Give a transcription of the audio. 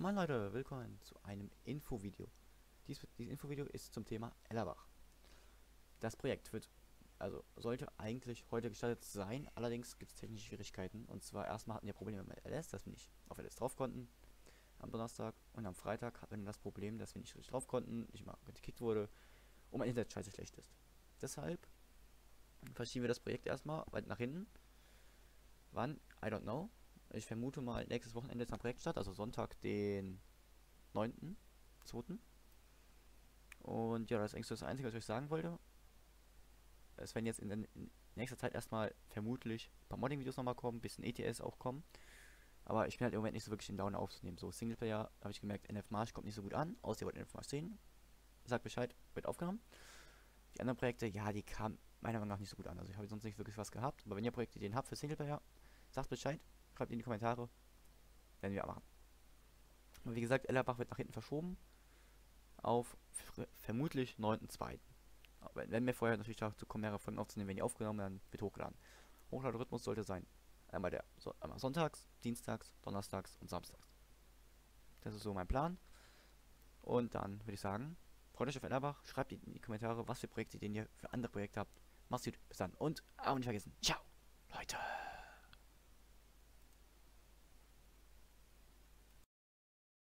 Moin Leute, willkommen zu einem Infovideo. Dies, dieses Infovideo ist zum Thema Ellerbach. Das Projekt wird, also sollte eigentlich heute gestartet sein, allerdings gibt es technische Schwierigkeiten. Und zwar erstmal hatten wir Probleme mit LS, dass wir nicht auf LS drauf konnten am Donnerstag. Und am Freitag hatten wir das Problem, dass wir nicht richtig drauf konnten, nicht mal gekickt wurde und mein Internet scheiße schlecht ist. Deshalb verschieben wir das Projekt erstmal weit nach hinten. Wann? I don't know. Ich vermute mal nächstes Wochenende ist ein Projektstart, also Sonntag, den 9.2. Und ja, das ist das Einzige, was ich euch sagen wollte. Es werden jetzt in, in nächster Zeit erstmal vermutlich ein paar Modding-Videos nochmal kommen, ein bisschen ETS auch kommen. Aber ich bin halt im Moment nicht so wirklich in Laune aufzunehmen. So, Singleplayer habe ich gemerkt, NF Marsch kommt nicht so gut an, außer ihr wollt NF Marsch sehen. Sagt Bescheid, wird aufgenommen. Die anderen Projekte, ja, die kamen meiner Meinung nach nicht so gut an. Also ich habe sonst nicht wirklich was gehabt. Aber wenn ihr Projekte den habt für Singleplayer, sagt Bescheid. Schreibt in die Kommentare. Werden wir machen. Und wie gesagt, Ellerbach wird nach hinten verschoben. Auf vermutlich 9.2. Wenn wir vorher natürlich dazu kommen, mehrere Folgen aufzunehmen, wenn die aufgenommen werden, wird hochgeladen. Hochladerhythmus sollte sein. Einmal der so, einmal sonntags, dienstags, donnerstags und samstags. Das ist so mein Plan. Und dann würde ich sagen, freut euch auf Ellerbach, schreibt in die Kommentare, was für Projekte ihr für andere Projekte habt. Macht's gut, bis dann und auch nicht vergessen. Ciao, Leute.